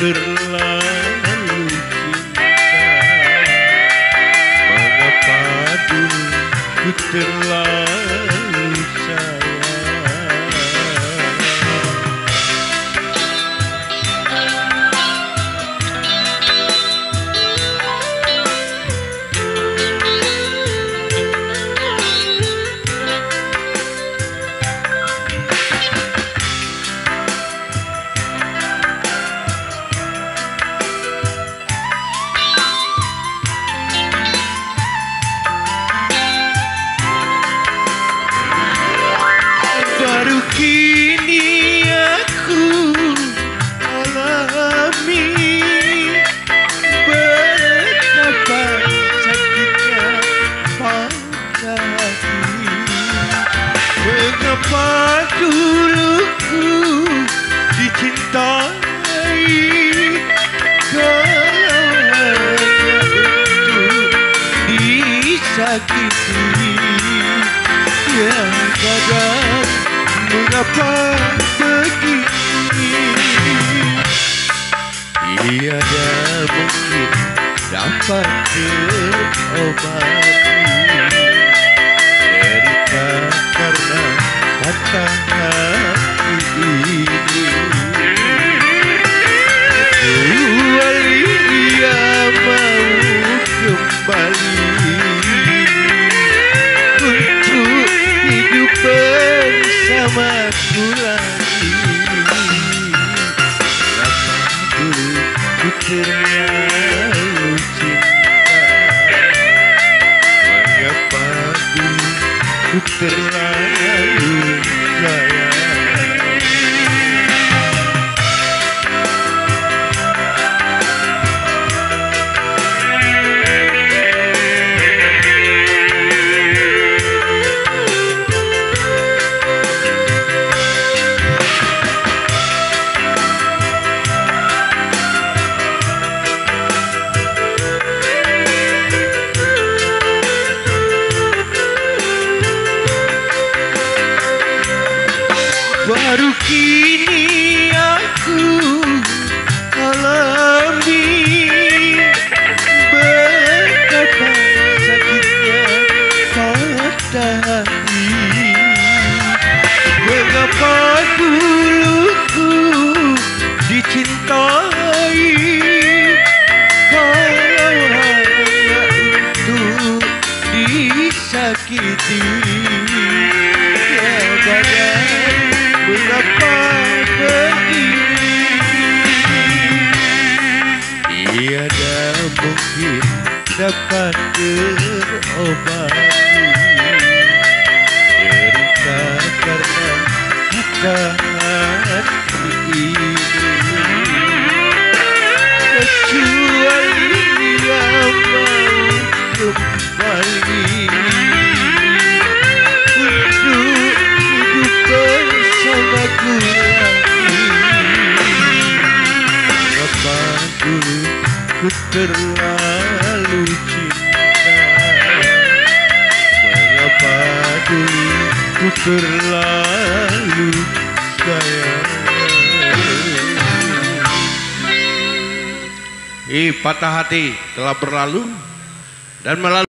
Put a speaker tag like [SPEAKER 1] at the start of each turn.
[SPEAKER 1] terlalu cinta Mengapa dulu ku terlalu kini aku alami Betapa sakitnya patah hati Mengapa dulu ku dicintai Kalau untuk disakiti mengapa begini Tiada mungkin dapat terobati Derita karena patah hati. Ini Kecuali dia mau kembali namaku lagi Rasaku terlalu cinta Mengapa ku terlalu sayang Mengapa dulu ku dicintai dapat terobati terlalu cinta. Mengapa dulu ku terlalu sayang? Eh, patah hati. Telah berlalu dan melalui